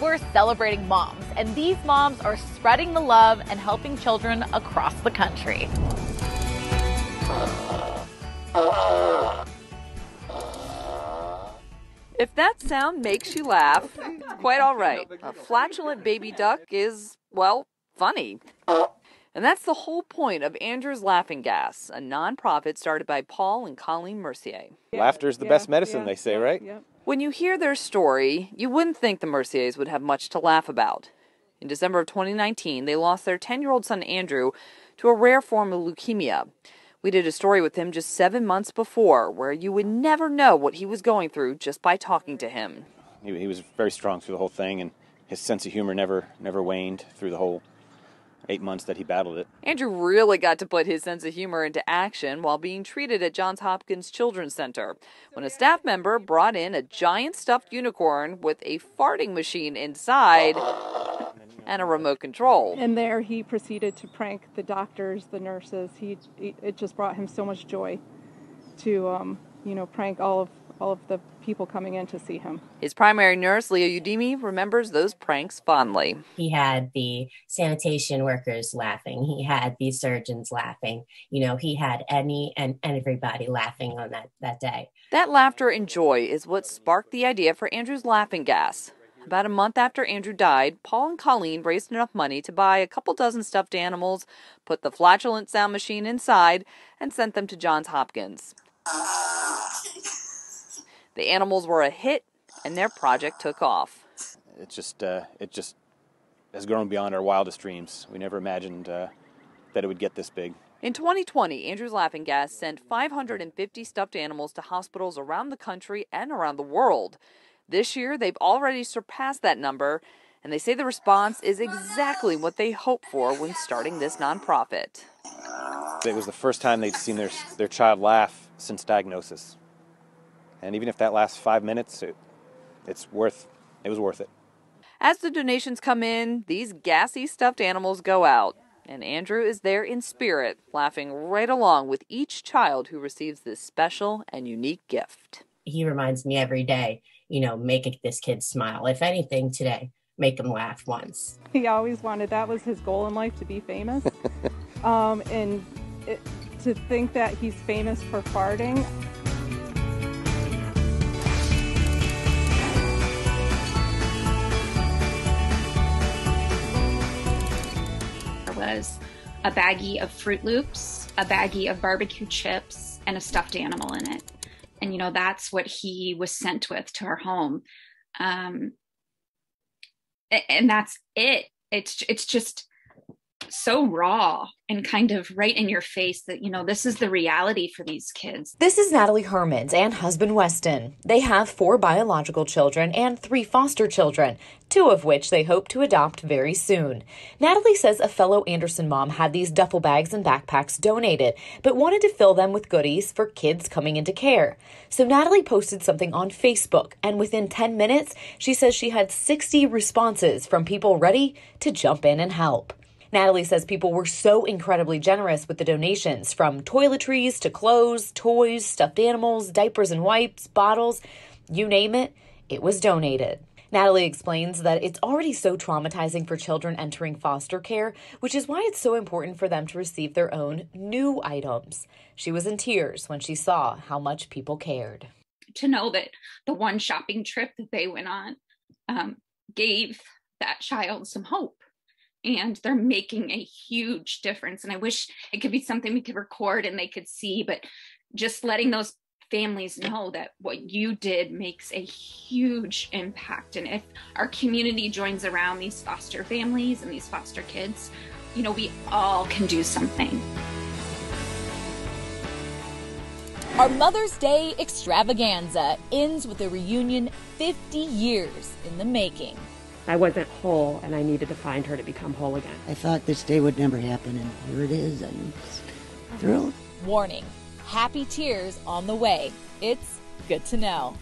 we're celebrating moms, and these moms are spreading the love and helping children across the country. If that sound makes you laugh, quite all right. A flatulent baby duck is, well, funny. And that's the whole point of Andrew's Laughing Gas, a nonprofit started by Paul and Colleen Mercier. Laughter's the best medicine, they say, right? When you hear their story, you wouldn't think the Merciers would have much to laugh about. In December of 2019, they lost their 10 year old son Andrew to a rare form of leukemia. We did a story with him just seven months before, where you would never know what he was going through just by talking to him. He, he was very strong through the whole thing, and his sense of humor never never waned through the whole eight months that he battled it. Andrew really got to put his sense of humor into action while being treated at Johns Hopkins Children's Center when a staff member brought in a giant stuffed unicorn with a farting machine inside and a remote control. And there he proceeded to prank the doctors, the nurses. He, it just brought him so much joy to, um, you know, prank all of all of the people coming in to see him. His primary nurse, Leah Udimi, remembers those pranks fondly. He had the sanitation workers laughing. He had the surgeons laughing. You know, he had any and, and everybody laughing on that, that day. That laughter and joy is what sparked the idea for Andrew's laughing gas. About a month after Andrew died, Paul and Colleen raised enough money to buy a couple dozen stuffed animals, put the flatulent sound machine inside, and sent them to Johns Hopkins. The animals were a hit, and their project took off. It just uh, it just has grown beyond our wildest dreams. We never imagined uh, that it would get this big. In 2020, Andrew's Laughing Gas sent 550 stuffed animals to hospitals around the country and around the world. This year, they've already surpassed that number, and they say the response is exactly what they hoped for when starting this nonprofit. It was the first time they'd seen their their child laugh since diagnosis, and even if that lasts five minutes, it, it's worth. It was worth it. As the donations come in, these gassy stuffed animals go out, and Andrew is there in spirit, laughing right along with each child who receives this special and unique gift. He reminds me every day, you know, make this kid smile. If anything, today, make him laugh once. He always wanted that was his goal in life to be famous. um, and it, to think that he's famous for farting. Was a baggie of Fruit Loops, a baggie of barbecue chips, and a stuffed animal in it. And, you know, that's what he was sent with to our home. Um, and that's it. It's, it's just so raw and kind of right in your face that, you know, this is the reality for these kids. This is Natalie Hermans and husband Weston. They have four biological children and three foster children, two of which they hope to adopt very soon. Natalie says a fellow Anderson mom had these duffel bags and backpacks donated, but wanted to fill them with goodies for kids coming into care. So Natalie posted something on Facebook, and within 10 minutes, she says she had 60 responses from people ready to jump in and help. Natalie says people were so incredibly generous with the donations from toiletries to clothes, toys, stuffed animals, diapers and wipes, bottles you name it, it was donated. Natalie explains that it's already so traumatizing for children entering foster care, which is why it's so important for them to receive their own new items. She was in tears when she saw how much people cared. To know that the one shopping trip that they went on um, gave that child some hope and they're making a huge difference. And I wish it could be something we could record and they could see, but just letting those families know that what you did makes a huge impact. And if our community joins around these foster families and these foster kids, you know, we all can do something. Our Mother's Day extravaganza ends with a reunion 50 years in the making. I wasn't whole and I needed to find her to become whole again. I thought this day would never happen, and here it is. I'm thrilled. Warning happy tears on the way. It's good to know.